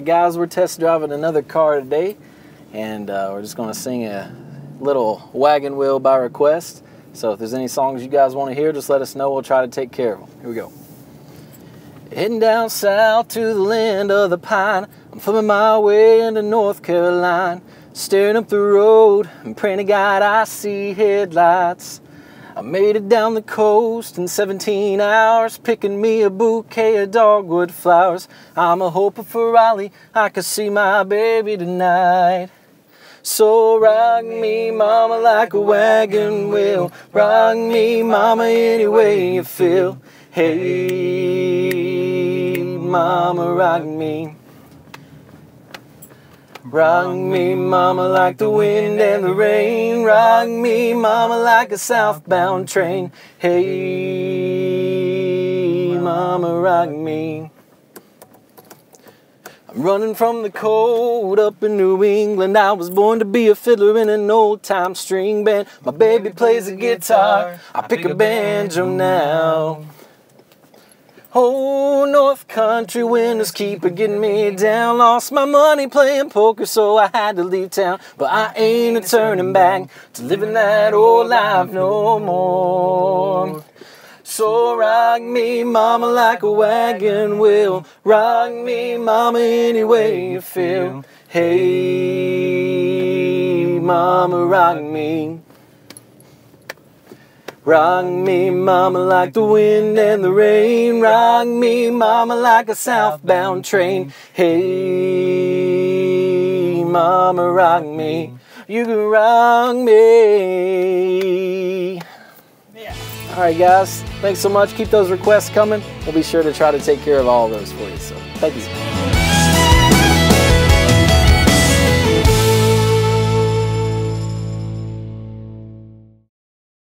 right, guys, we're test driving another car today, and uh, we're just going to sing a little wagon wheel by request. So if there's any songs you guys want to hear, just let us know. We'll try to take care of them. Here we go. Heading down south to the land of the pine. I'm flipping my way into North Carolina. Staring up the road and praying to God I see headlights. I made it down the coast in 17 hours, picking me a bouquet of dogwood flowers. I'm a hoping for Raleigh, I could see my baby tonight. So rock me, mama, like a wagon wheel. Rock me, mama, any way you feel. Hey, mama, rock me. Rock me, mama, like the wind and the rain. Rock me, mama, like a southbound train. Hey, mama, rock me. I'm running from the cold up in New England. I was born to be a fiddler in an old time string band. My baby plays a guitar. I pick a banjo now. Oh, North Country winters keep getting me down. Lost my money playing poker, so I had to leave town. But I ain't a turning back to living that old life no more. So rock me, mama, like a wagon wheel. Rock me, mama, any way you feel. Hey, mama, rock me. Rock me, mama, like the wind and the rain. Rock me, mama, like a southbound train. Hey, mama, rock me. You can rock me. Yeah. All right, guys. Thanks so much. Keep those requests coming. We'll be sure to try to take care of all those for you. So, thank you.